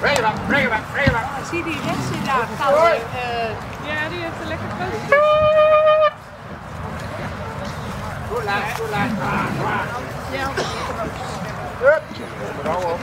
Breng hem, breng hem, breng. Zie die rechts in daar gaan. Uh, Ja, die heeft een lekker pootje. Goed laat, goed laat. Ja. Hup. Brouw op.